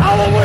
I will